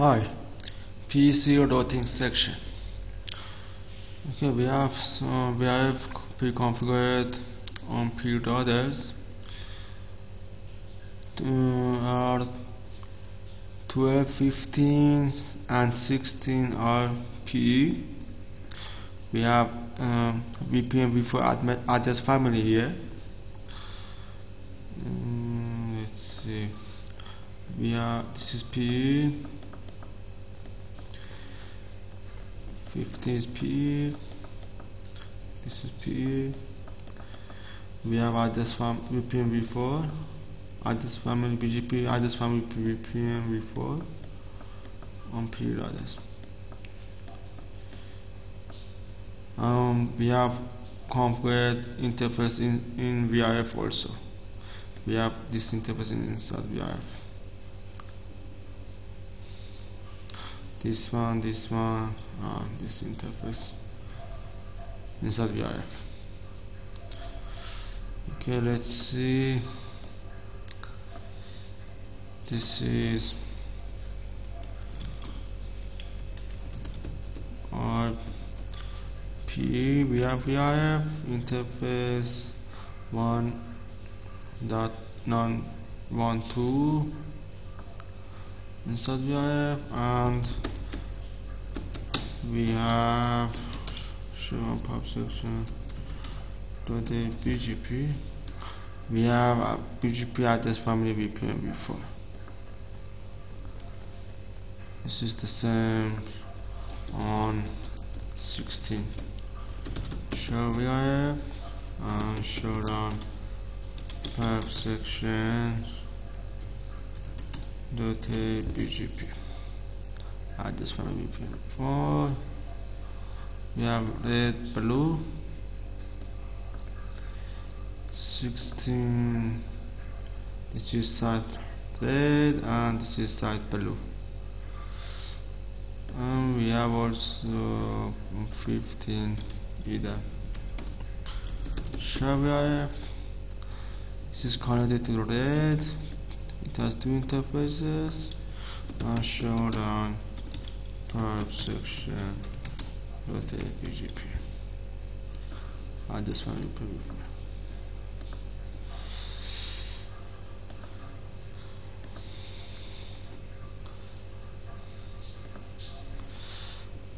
Hi, PC routing section. Okay, we have we have pre-configured on period orders. Uh, are 12, 15, and 16 are PE. We have um, VPN v4 address family here. Um, let's see. We are this is PE. 15 is PE. This is PE. We have address from VPN v4 address family BGP address family VPN v4 on period address. Um, we have configured interface in, in VRF also. We have this interface in, inside VRF. This one, this one, uh, this interface inside VRF. Okay, let's see. This is our PE we have VRF interface one dot nine one two inside VRF and we have show pub section dot BGP we have a BGP address family VPN v4. This is the same on 16 show VIF and show down pub section dot BGP add this one VPN 4 we have red blue. 16 this is side red and this is side blue. And we have also 15 either. Shavia this is connected to red it has two interfaces. And shown on pipe section the BGP I just want to prove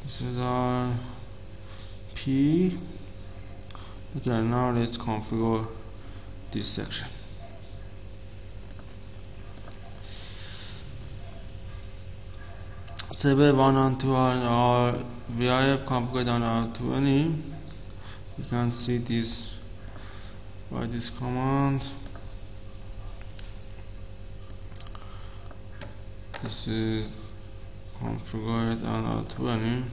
this is our P. Okay now let's configure this section server 1 on 2 on our VIF on our 20 you can see this by this command. This is configured on our 20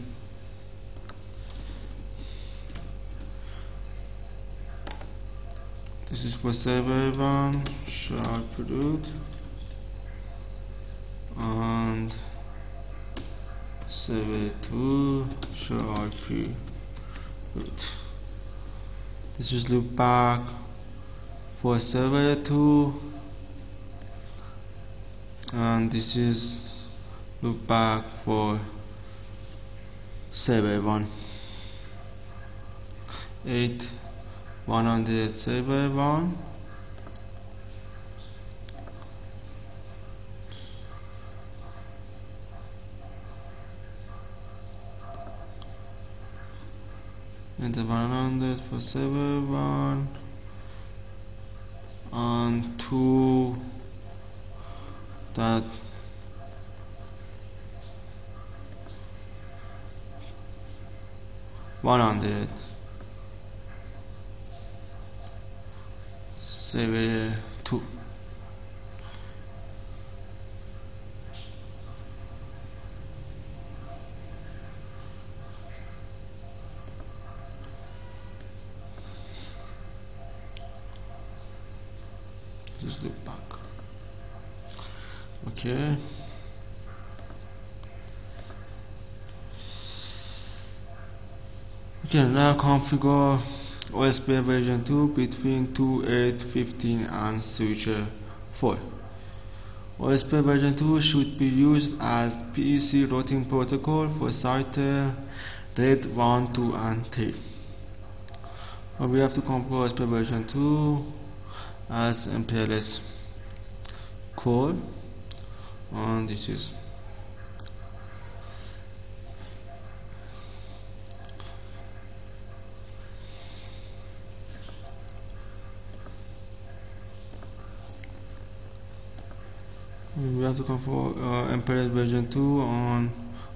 this is for server 1 show output server 2 show IP root this is loop back for server 2 and this is loop back for server 1 8 100 server 1 and the 100 for server 1 and 2 that one hundred server two now configure OSP version 2 between 2.8.15 and switcher 4 OSP version 2 should be used as PEC routing protocol for site uh, RAID 1, 2 and 3. Now we have to configure OSP version 2 as MPLS core and this is have to configure uh, MPLS version 2 on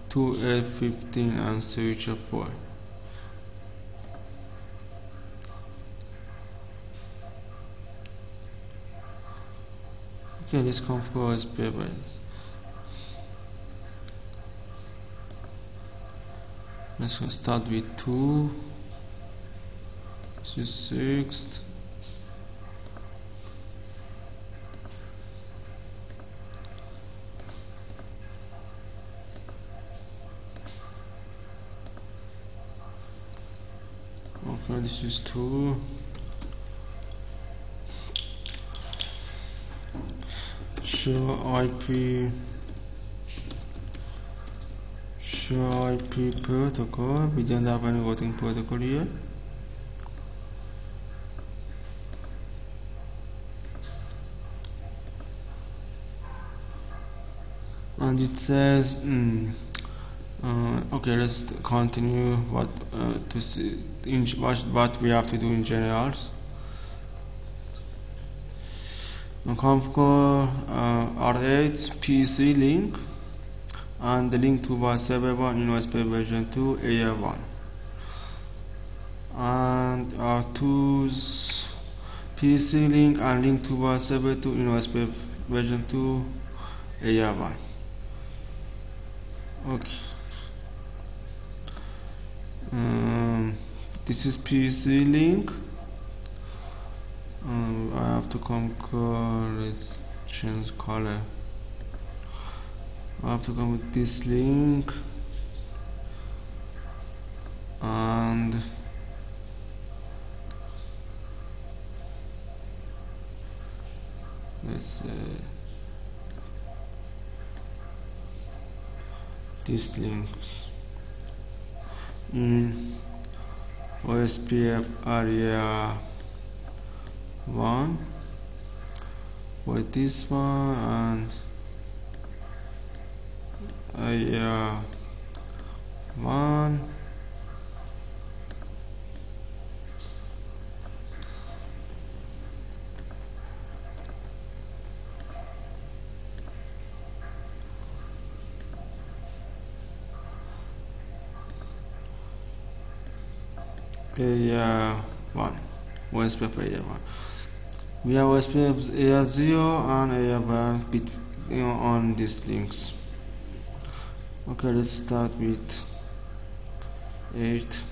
2L15 and switch 4 okay let's configure SPF let's start with 2 this is 6 okay this is 2 show IP show IP protocol we don't have any routing protocol here and it says mm, uh, okay let's continue what uh, to see in what, what we have to do in general configure uh, R8 PC link and the link to VAS server 1 in version 2 AR 1 and R2's PC link and link to VAS server 2 in OSPF version 2 AR 1 okay um, this is PC link. Um, I have to come let's change color. I have to come with this link. And let's say this link Mm. in OSPF area 1 with this one and area 1 area 1 OSPF area 1 we have OSPF area 0 and area 1 uh, bit, you know, on these links. Okay let's start with 8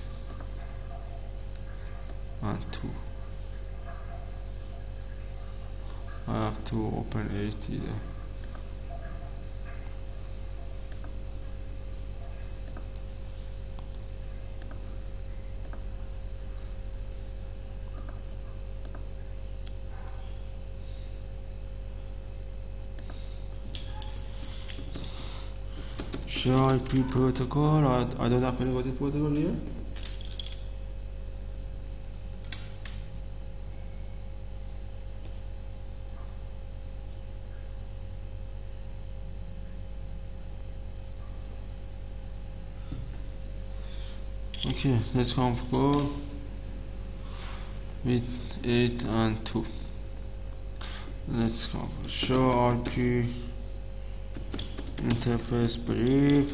and 2 I have to open 8 here IP protocol I, I don't have any routing protocol here? Okay let's configure with 8 and 2 let's configure show IP interface brief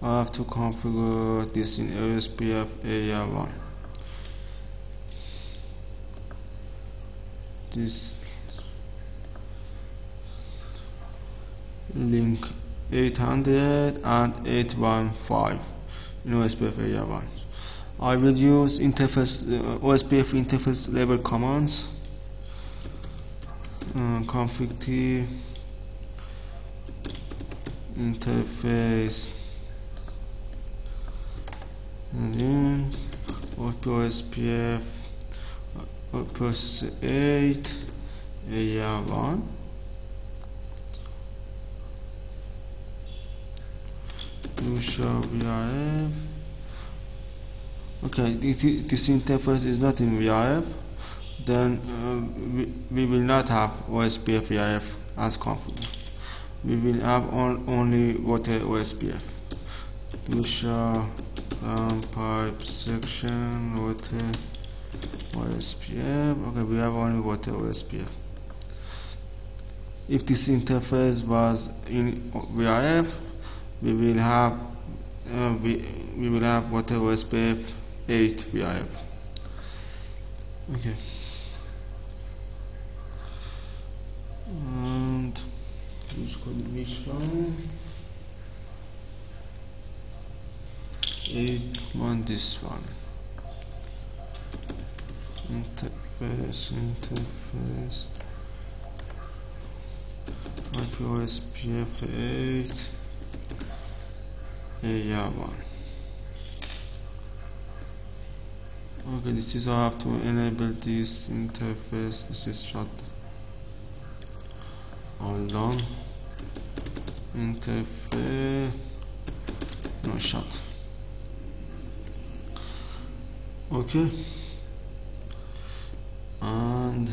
I have to configure this in OSPF area 1 this link 800 and 815 in OSPF area 1 I will use interface uh, OSPF interface level commands uh, config t interface and then AutoSPF processor 8 AR1 Show vrf. okay this interface is not in vrf. then uh, we, we will not have OSPF vrf as configured we will have on, only router OSPF show um, pipe section router OSPF okay we have only router OSPF if this interface was in VRF we will have uh, we, we will have router OSPF 8 VRF okay and calling this one 8 one this one. Interface interface. IPOSPF 8 area 1 okay this is I have to enable this interface. This is shut hold on interface no shut. Okay and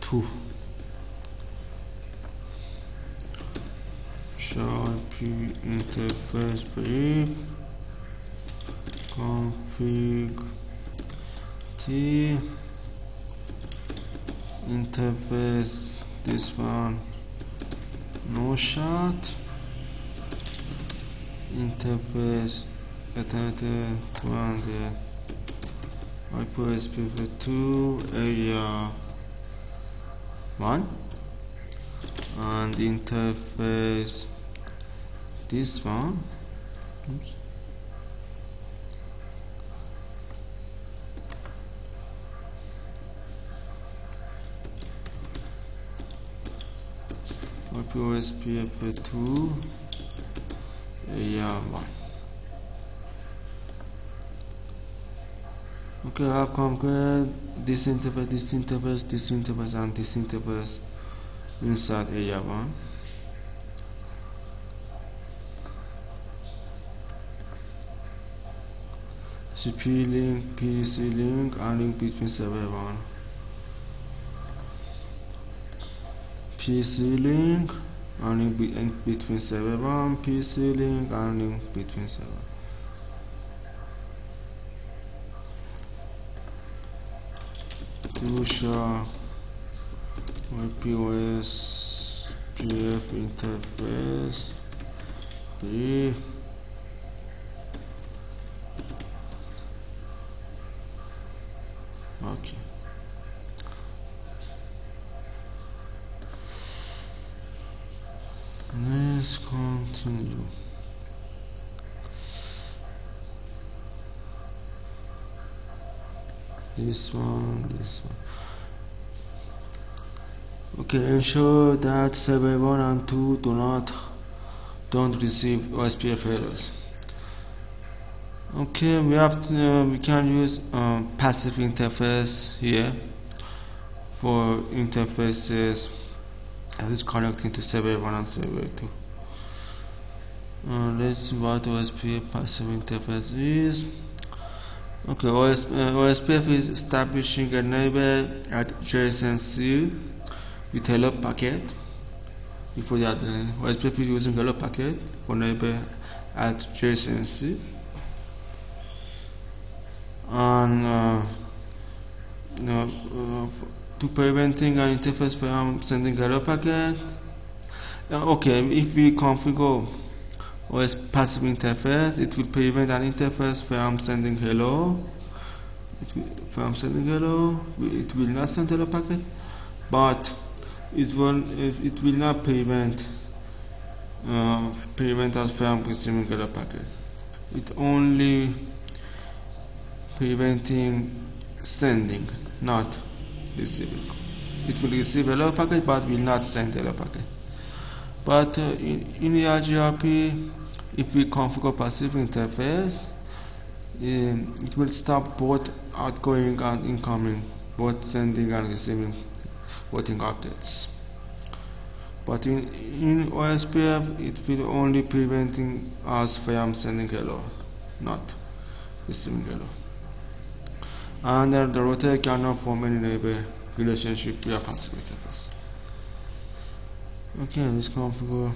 two. Show IP interface brief config T interface this one no shot interface ethernet and IPSPF2 area 1 and interface this one Oops. IPOSPF2 area 1 okay I have conquered this interface, this interface, this interface and this interface inside eh, area 1 CP link, PC link and link between server eh, 1 PC link and link between server 1 PC link and link between server show IPOS PF interface. Brief okay let's continue. This one this one. Okay ensure that server 1 and 2 do not don't receive OSPF errors. Okay we have to, uh, we can use um, passive interface here for interfaces as it's connecting to server 1 and server 2 uh, let's see what OSPF passive interface is. Okay OS, uh, OSPF is establishing a neighbor at JSON with hello packet. Before that uh, OSPF is using hello packet for neighbor at JSON and uh, uh, to preventing an interface from sending hello packet. Uh, okay if we configure OS passive interface it will prevent an interface from sending hello. It will, from sending hello it will not send hello packet. But it will it will not prevent uh, prevent us from receiving hello packet. It only preventing sending not receiving. It will receive hello packet but will not send hello packet. But uh, in, in EIGRP if we configure passive interface um, it will stop both outgoing and incoming both sending and receiving voting updates. But in, in OSPF it will only preventing us from sending hello not receiving hello. Under the router cannot form any neighbor relationship via passive interface. Okay let's configure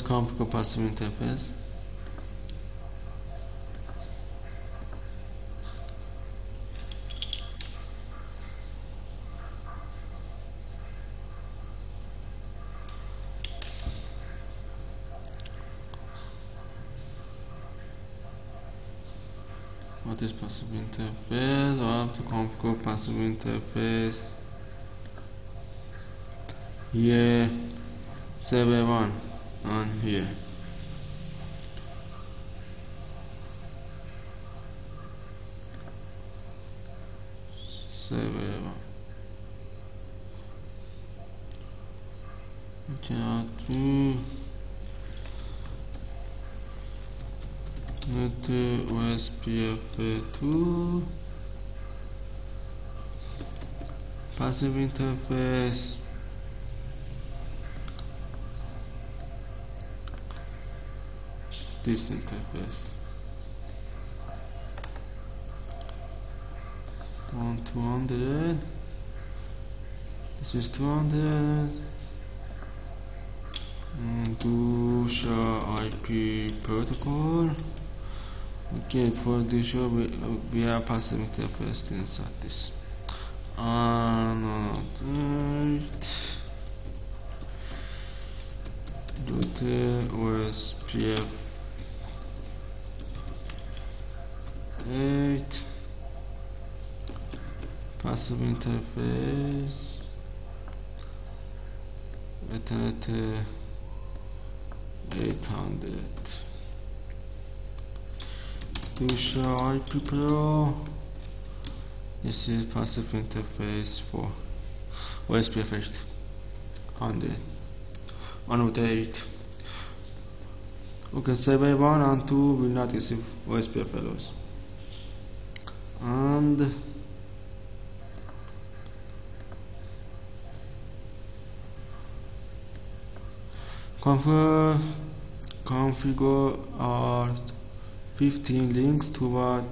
configure passive interface what is passive interface I have to configure passive interface Yeah, server 1 on here. Server 1 okay to net OSPF2 passive interface this interface on 200 this is 200 and mm, do show IP protocol? Okay for this show we, uh, we have passive interface inside this. And router OSPF 8 passive interface. Ethernet 800 to show IP Pro this is passive interface for OSPF 8 100 on 8 okay server 1 and 2 will not receive OSPF hellos and configure configure our 15 links toward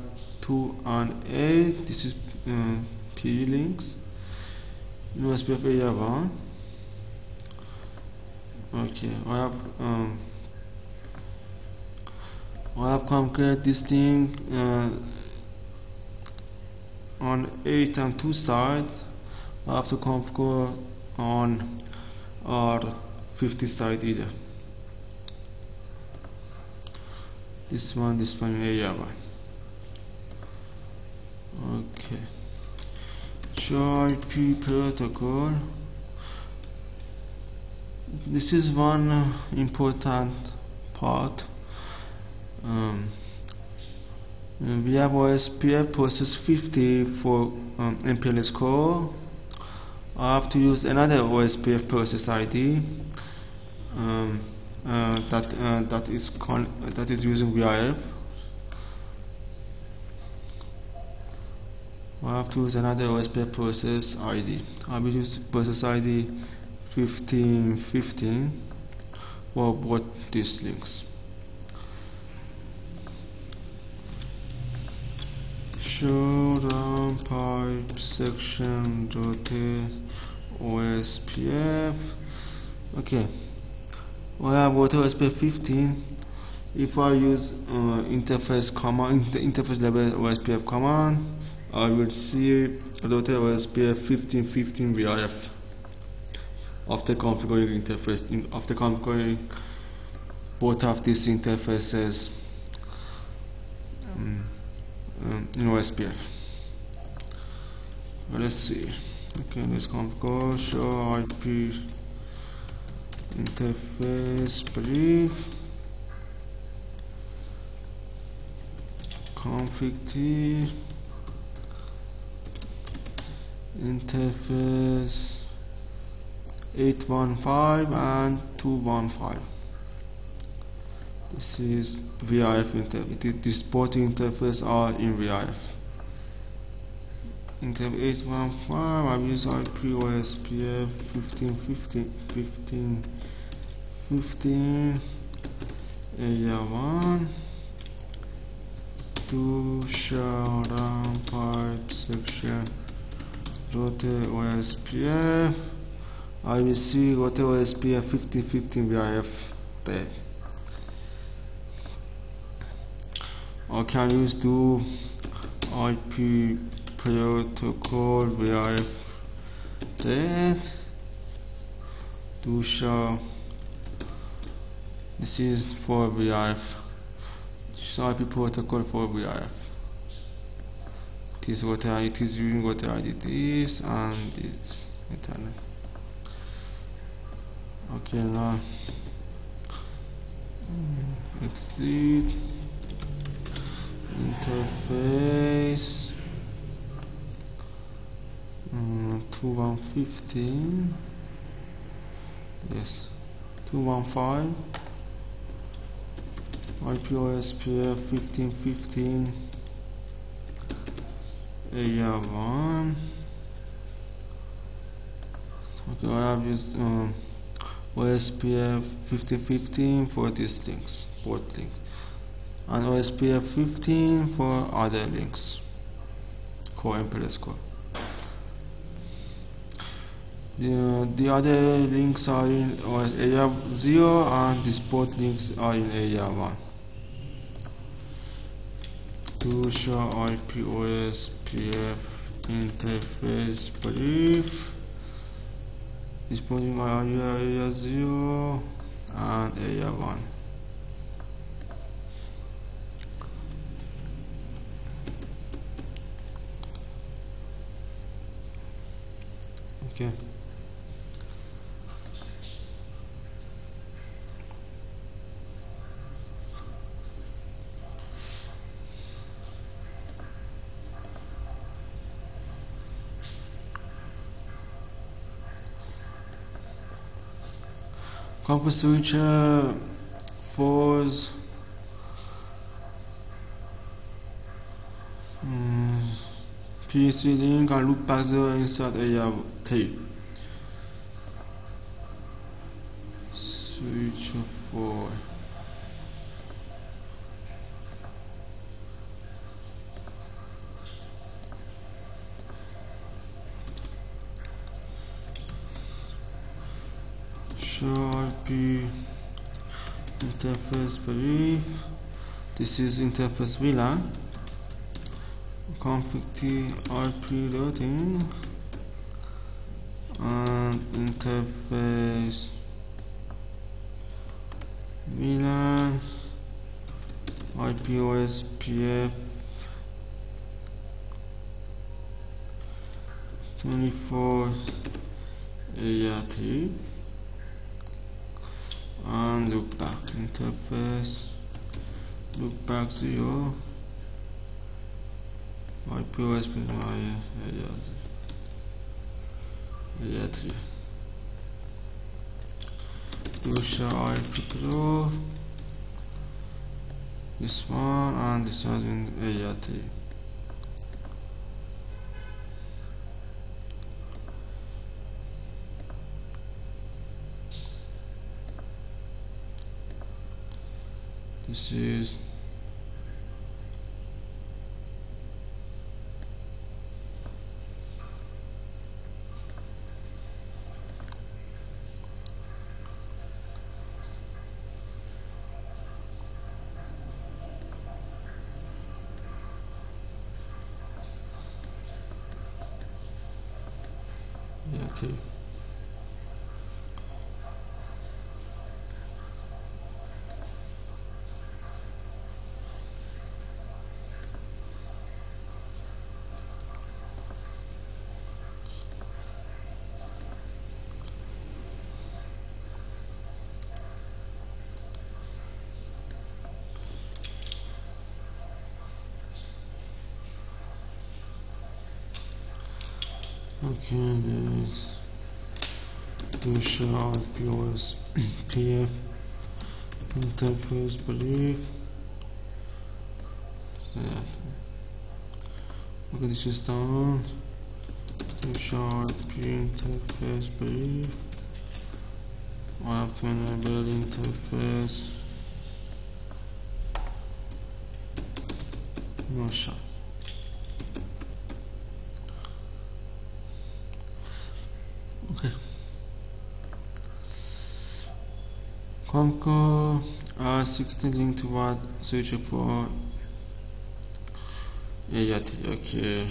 2 and 8 this is uh, P links. Area 1 okay I have um, I have configured this thing uh, on 8 and 2 sides. I have to configure on our 50 side either. This one this one area one okay. Show IP protocol this is one important part. Um, we have OSPF process 50 for um, MPLS core I have to use another OSPF process ID um, uh, that uh, that is that is using VRF I have to use another OSPF process ID I will use process ID 1515 for both these links down pipe section rotate OSPF okay. We have router OSPF 15 if I use uh, interface command the interface level OSPF command I will see rotate OSPF 1515 VRF after configuring interface after configuring both of these interfaces. Um, um, in OSPF. Let's see. Okay, let's configure show IP interface brief config t interface 815 and 215 this is VIF interface this port interface are in VIF Intel 815 I use IP OSPF 15 15 15 15 area 1 to shell down pipe section rotate OSPF IBC rotate OSPF 15 15 VIF I can use do IP protocol VIF that to show this is for VIF this IP protocol for VIF it is what I it is using what I did this and this internet okay now mm, exit interface. Um, 2115 yes. 215 IPOSPF 1515 area 1 okay I have used um, OSPF 1515 for these things port links and OSPF 15 for other links. Core MPLS core the, the other links are in area 0 and the port links are in area 1 to show IP OSPF interface brief. Displaying area, area 0 and area 1 okay Compass switcher fours PC link and loop back zero inside area tape switch four show IP interface brief this is interface VLAN config IP routing and interface VLAN IP OSPF 24 ART and look back interface look back 0 IP OSPF area 3 Lucia IP Pro this one and this one in area 3 this is do show POS PF interface brief that okay this is done do show interface brief I have to enable interface no Conquer uh, R16 link to what? Switch for AIT okay.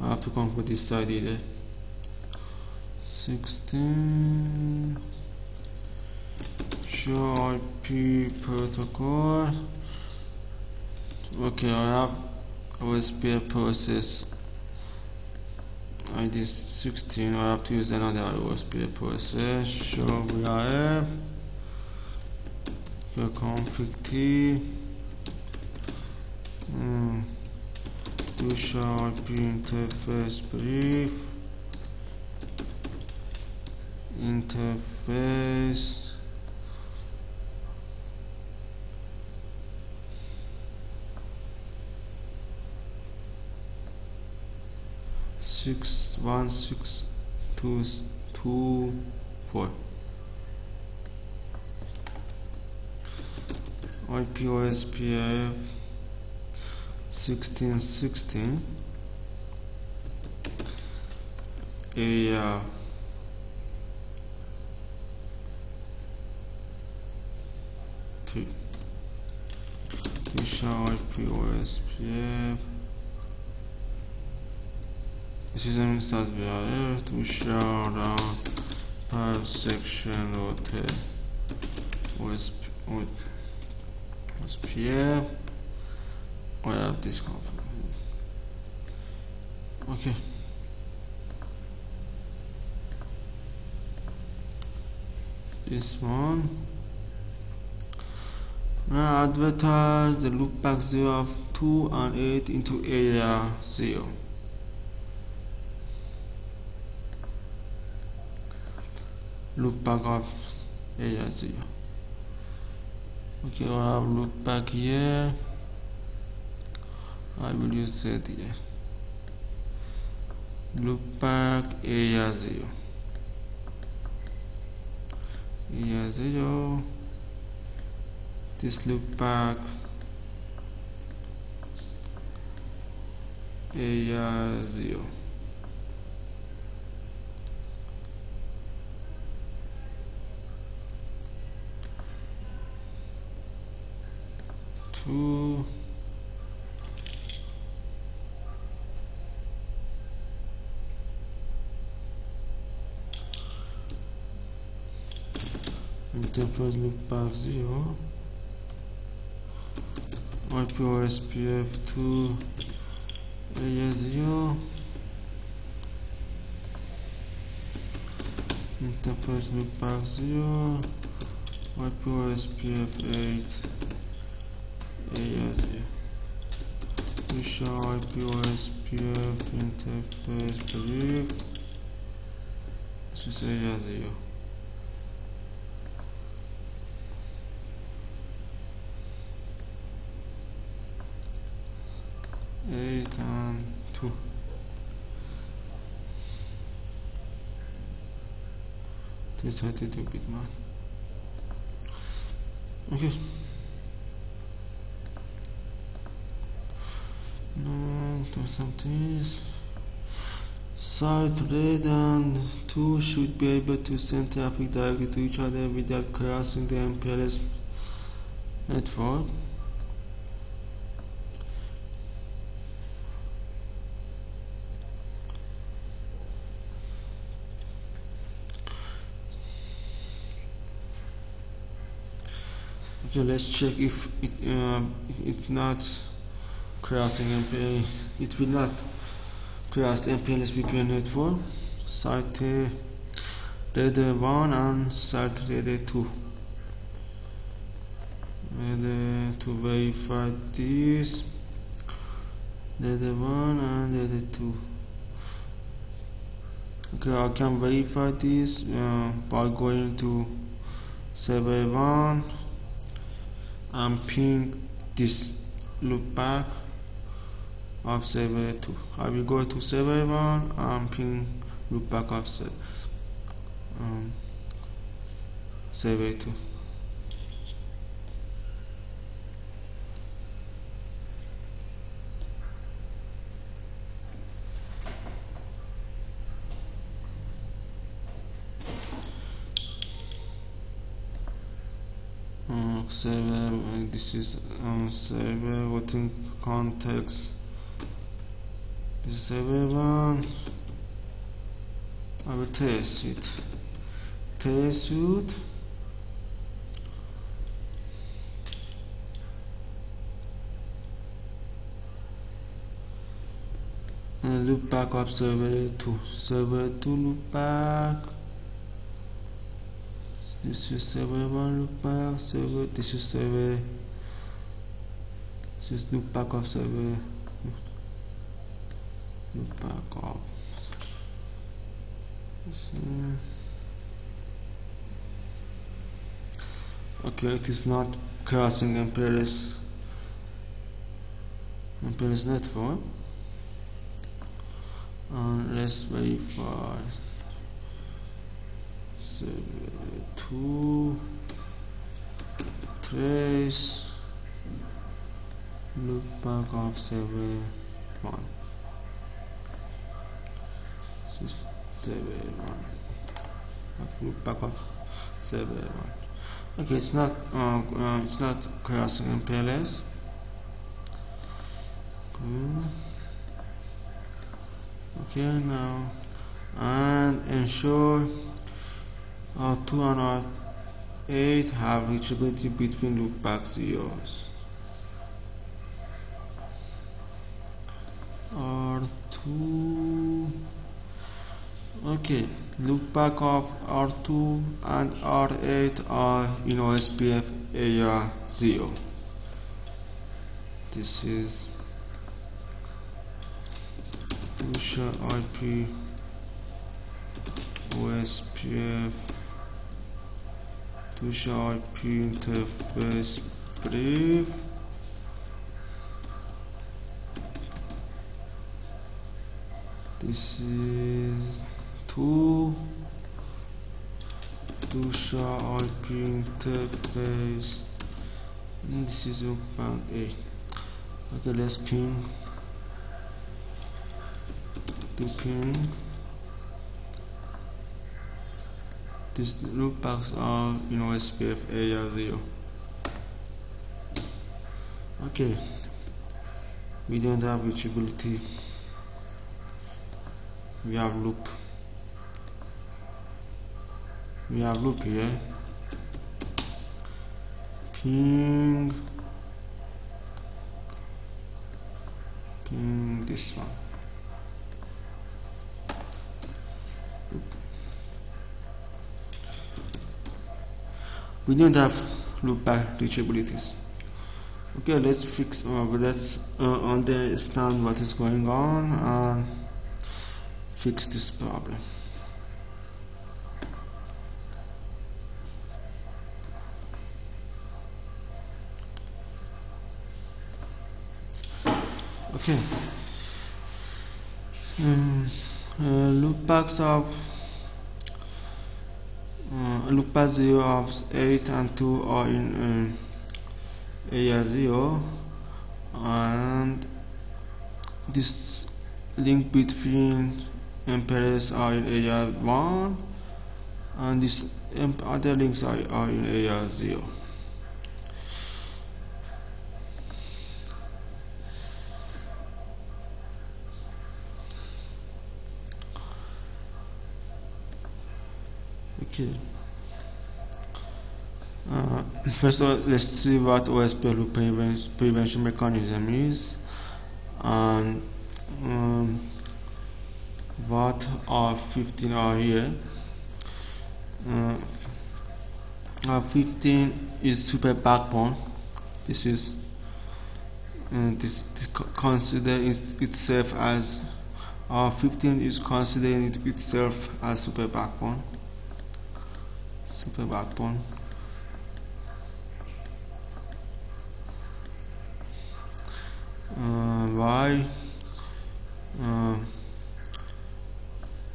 I have to conquer this side either 16 show IP protocol. Okay I have OSPF process ID 16 I have to use another OSPF process show VRF your config T mm. do show IP interface brief. Interface. Six one six two two four. IPOSPF sixteen sixteen. Area. Two Tisha IPOSPF System start VRF to show down pipe section rotate OSP, OSPF I have this config oh, okay. This one. Now advertise the loopback 0 of 2 and 8 into area 0 loopback of area 0 okay I have loopback here. I will use that here. Loop loopback area 0 area 0 this loop loopback area 0 two. Interface loopback 0 IPOSPF 2 area 0 interface loopback 0 IPOSPF 8 0 we show IPOSPF interface brief this is 0 eight and two. Two bit man. Okay. No, do something. Site red and two should be able to send traffic directly to each other without crossing the MPLS network. okay let's check if it uh, it not crossing MP it will not cross MPLS VPN network site uh, radar 1 and site radar 2 and to verify this. Data 1 and data 2 okay I can verify this uh, by going to server 1 and ping this loopback of server 2 I will go to server 1 and ping loopback of server, um, server 2 server this is um, server within context this is server one I will test it test it and loop back up server 2 server 2 loop back. This is server 1 loop back server this is server this is loop back of server back of okay it is not crossing MPLS MPLS network. And let's verify seven, two, trace, loop back of seven, one. Six, seven, one. Loop back of seven, one. Okay, it's not uh, uh, it's not crossing MPLS. Good. Okay, now and ensure R2 and R8 have reachability between loopback zeros. R2 okay loopback of R2 and R8 are in OSPF area 0 this is Lucia IP OSPF show IP interface brief. This is 2 to show IP interface and this is open 8 okay let's ping to ping These loopbacks are uh, you know SPF area 0 okay. We don't have reachability. We have loop we have loop here. Ping ping this one. We don't have loopback reachabilities. Okay let's fix uh, let's uh, understand what is going on and fix this problem of uh, path 0 of 8 and 2 are in um, area 0 and this link between emperors are in area 1 and this other links are, are in area 0 okay uh, first of all let's see what OSPF loop prevention mechanism is. And um, what R15 are here? Uh, R15 is super backbone. This is uh, this, this consider itself as or 15 is considering it itself as super backbone super backbone uh, why? Uh,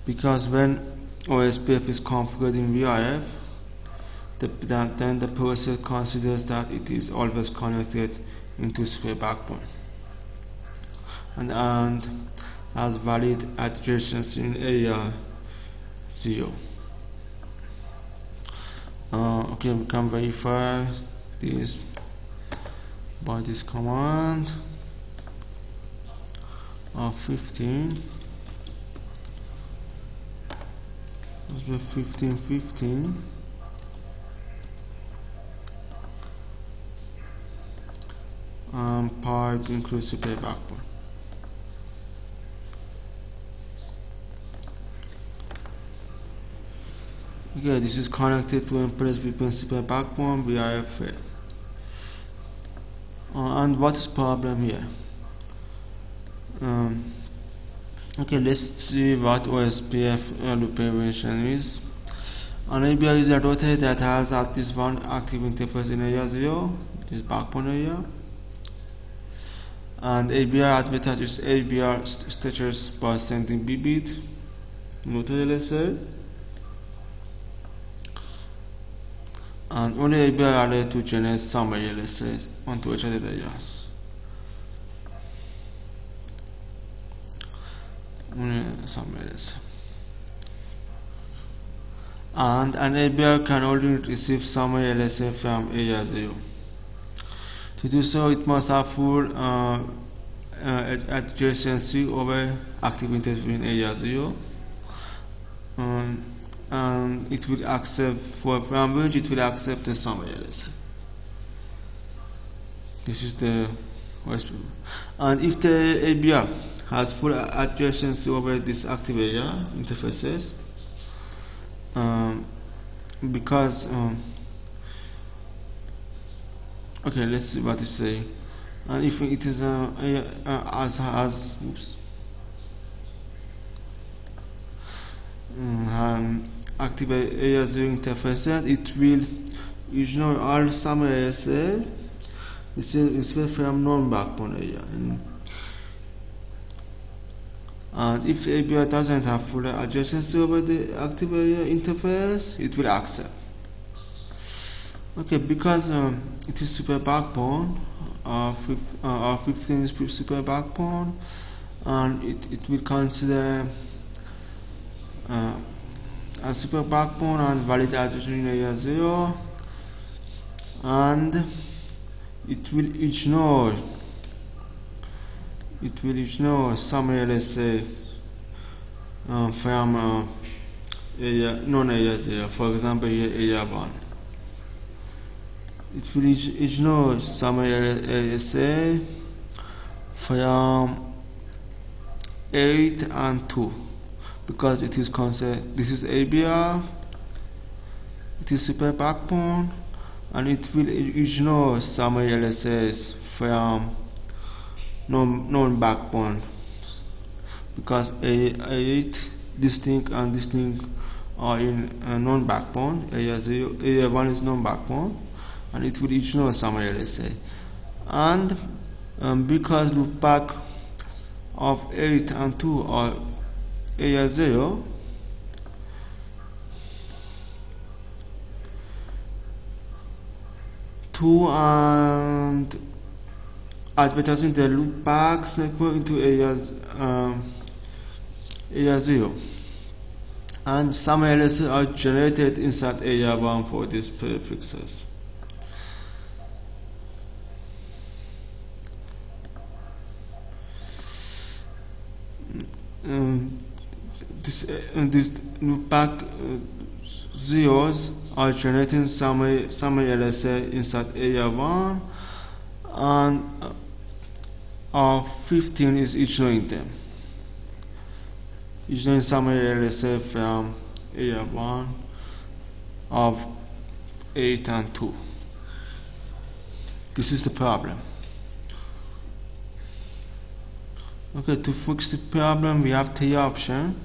because when OSPF is configured in VRF the, then the process considers that it is always connected into super backbone. And, and has valid adjacency in area 0 uh, okay we can verify this by this command of 15 let's do 15 15 um, pipe inclusive backbone okay this is connected to VPN super backbone via FA uh, and what is problem here? Um, okay let's see what OSPF loop prevention is. An ABR is a router that has at least one active interface in area 0 this backbone area and ABR advertises ABR statuses by sending BBit not LSA and allowed to generate some LSAs onto each other only some LSA and an ABR can only receive some LSA from area 0 to do so, it must have full uh, uh, adjacency over active interface in area 0. Um, and it will accept, for from it will accept the sum LSA. This is the and if the ABR has full adjacency over this active area interfaces, um, because um, okay let's see what you say. And if it is uh, uh, as as oops, um, active AS0 interface it will ignore all some ASL instead from non-backbone area. And, and if ABI doesn't have full adjacency over the active area interface it will accept. Okay because um, it is super backbone uh, uh, 15 is super backbone and it, it will consider a super backbone and valid addition in area 0 and it will ignore it will ignore some LSA uh, from uh, area non-area 0 for example here area 1 it will ignore some ASA from 8 and 2 because it is considered this is ABR it is super backbone and it will ignore some LSAs from non, non backbone. Because A8 distinct and distinct are in uh, non backbone. Area 0 area 1 is non backbone and it will ignore some LSA and um, because loopback of 8 and 2 are area 0 2 and advertising the loopback segment into areas um, area 0 and some LSA are generated inside area 1 for these prefixes um, this, uh, back uh, zeros are generating summary, summary LSA inside area 1 and uh, of 15 is ignoring them. Ignoring summary LSA from area 1 of 8 and 2 this is the problem. Okay to fix the problem we have three options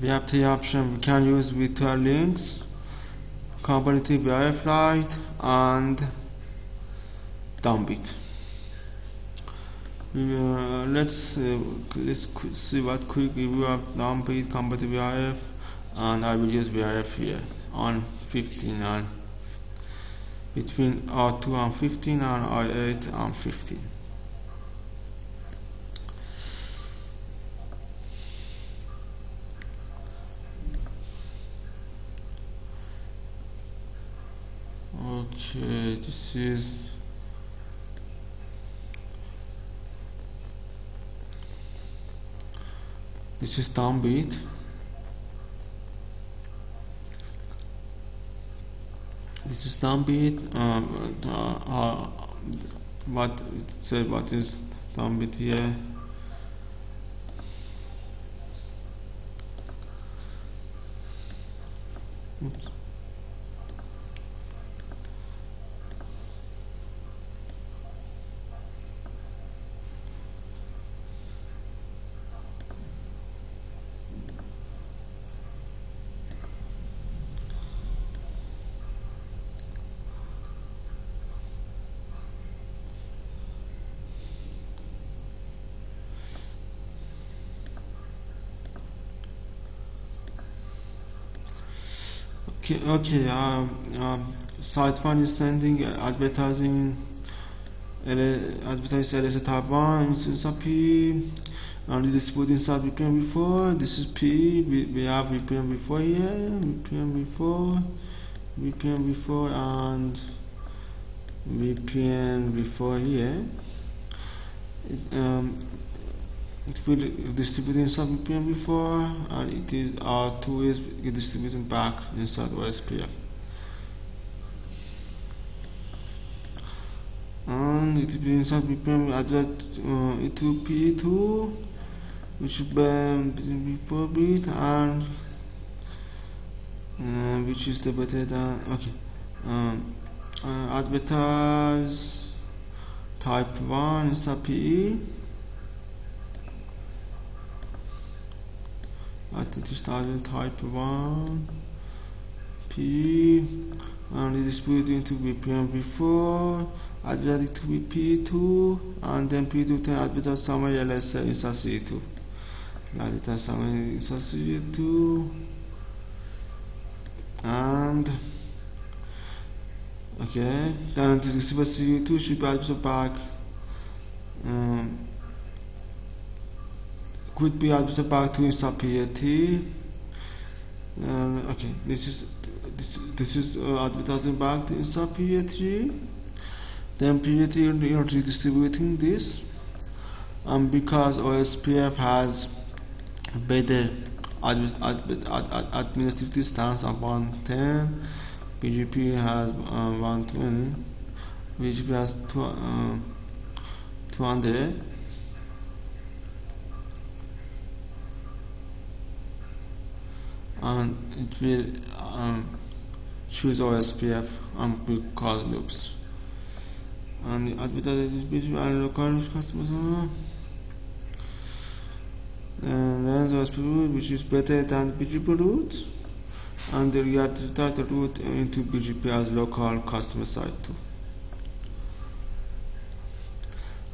we have three options we can use virtual links comparative verified and dump uh, let's uh, let's see what quick review of DN bit comparative VRF and I will use VRF here on 15 and between R2 and 15 and R8 and 15 okay this is this is DN bit this is DN bit um, uh, uh, what it said what is DN bit here Oops. Okay okay um, site one is sending advertising advertising LS type 1 inside P. And this is put inside VPN v4 this is P we, we have VPN v4 here VPN v4 VPN v4 and VPN v4 here. Um, it will distribute inside VPN v4 and it is R2 is distributing back inside OSPF and it will be inside VPN address uh, it P2 which is before bit and uh, which is the better than okay um, uh, advertise type 1 inside PE it is started type 1 P and it is put into VPN v4 it to be P2 and then P2 then added somewhere else inside C2 added somewhere inside C2 and okay then the receiver C2 should be added back um, could be added back to PAT uh, okay this is this, this is uh, advertising back to PA3 then PA3 you're redistributing this and because OSPF has better admi ad ad administrative distance of 110 BGP has uh, 120 BGP has uh, 200 and it will um, choose OSPF and will cause loops. And the advertising is and local customers and then the OSPF which is better than BGP route and the react route into BGP as local customer site too.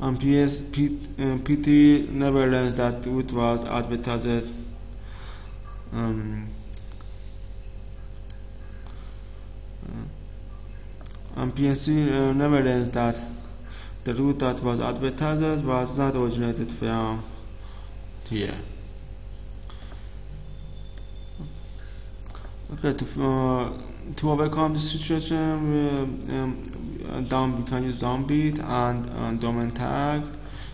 And PS, P, uh, PT never learns that route was advertised um, and PNC uh, never learns that the route that was advertised was not originated from here. Okay, to, uh, to overcome this situation, we, um, down, we can use DN bit and uh, domain tag.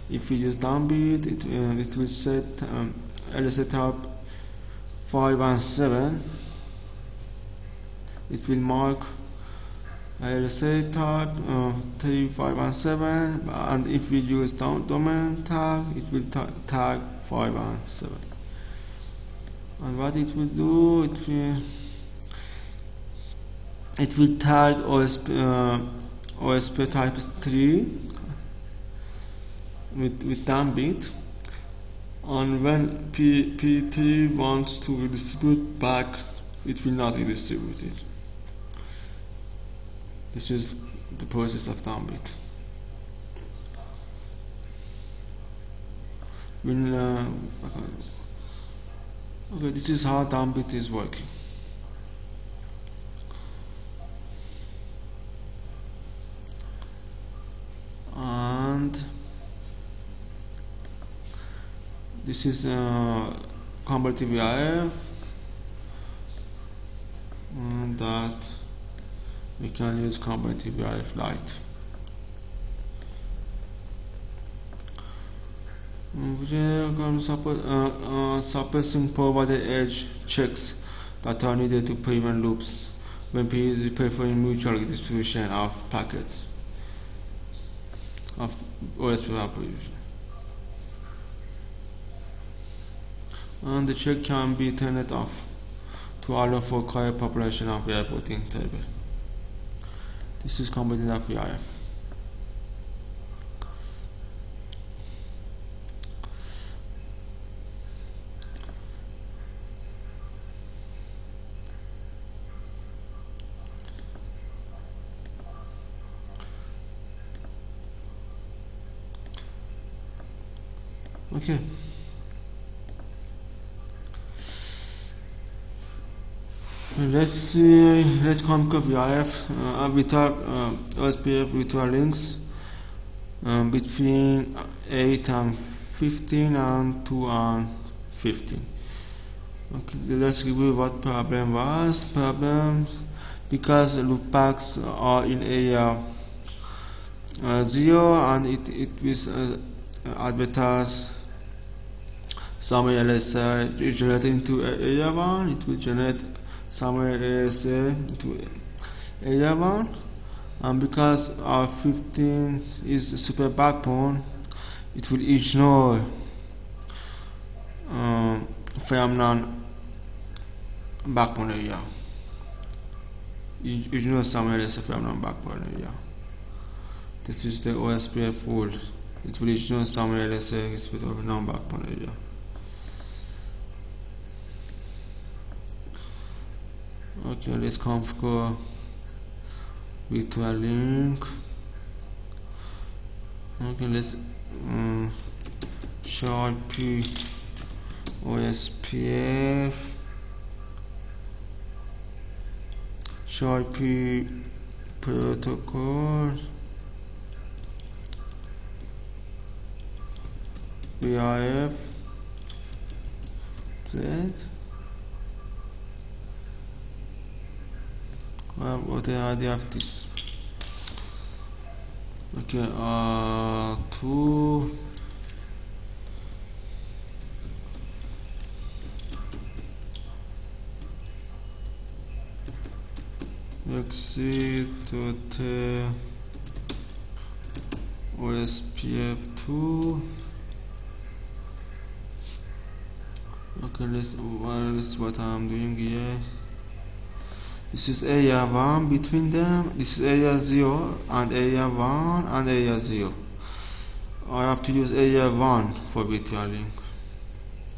If we use DN bit, it, uh, it will set um, setup 5 and 7 it will mark say type uh, 3, 5 and 7 and if we use dom domain tag it will tag 5 and 7 and what it will do it will it will tag OSP, uh, OSP type 3 with, with bit. And when P, PT wants to distribute back it will not be distributed this is the process of bit when uh, okay this is how bit is working. And this is uh, and that we can use comparative VRF Lite uh, suppressing provided edge checks that are needed to prevent loops when performing mutual distribution of packets of OSP application. And the check can be turned off to allow for correct population of VRF routing table. This is component of. okay let's see let's compare VRF uh, virtual uh, OSPF virtual links um, between 8 and 15 and 2 and 15 okay let's review what problem was. Problem because loopbacks are in area uh, 0 and it, it was uh, advertised somewhere LSI generate into area 1 it will generate somewhere ASA into area 1 and because our 15 is super backbone it will ignore um, phenomenon backbone area. Ignore somewhere else phenomenon backbone area. This is the OSPF full it will ignore somewhere else with non backbone area okay let's configure virtual link okay let's um, show p. Ospf show p protocol. VRF Z what the idea of this? Okay uh two. Exit to the OSPF 2 okay let's, well, this is what I'm doing here this is area 1 between them. This is area 0 and area 1 and area 0 I have to use area 1 for virtual link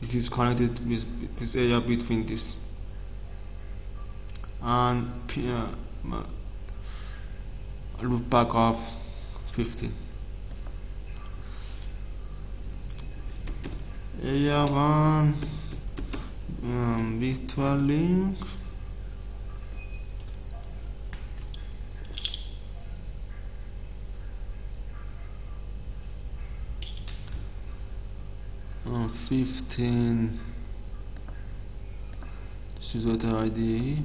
this is connected with this area between this. And uh, loop back of 15 area 1 um, virtual link uh, 15 this is what ID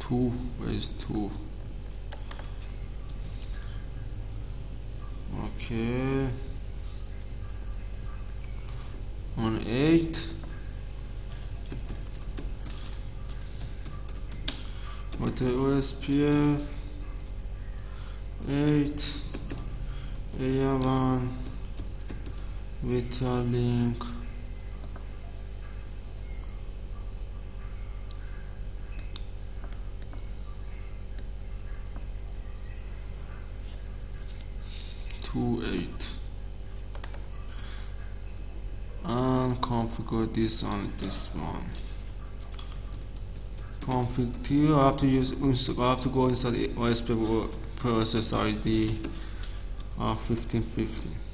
2 where is 2 okay. On 8 with the OSPF 8 AR1 virtual link two eight. And configure this on this one. Config to I have to use I have to go inside the OSP process ID of 1550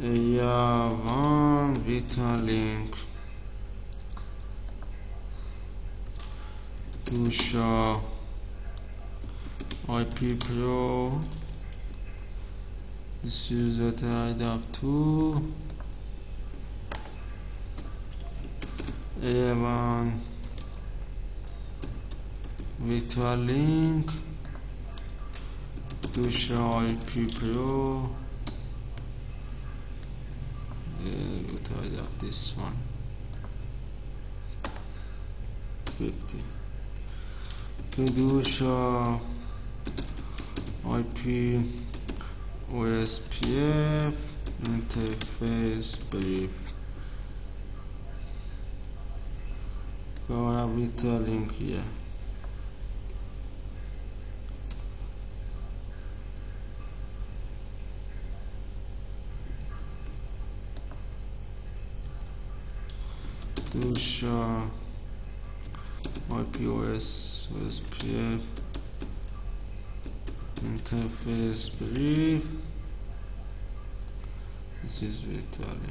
yeah one virtual link to show IP Pro. This is what I have to A1 virtual link to show IP Pro I have this one. 50 to do show IP OSPF interface brief gonna be link here IPOS OSPF interface brief this is Vitaly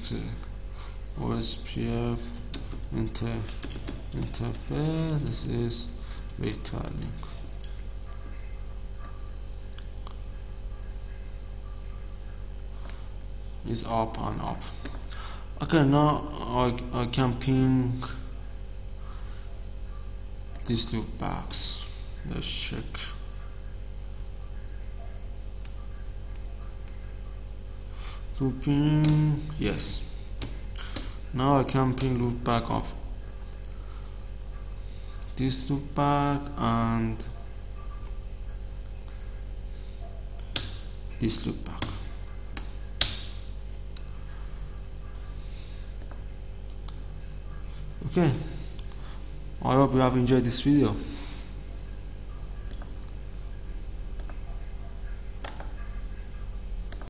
okay. OSPF inter interface this is beta is up and up. Okay now I, I can ping these loop backs. Let's check looping yes. Now I can ping loop back off. This loop back and this loop back. Okay. I hope you have enjoyed this video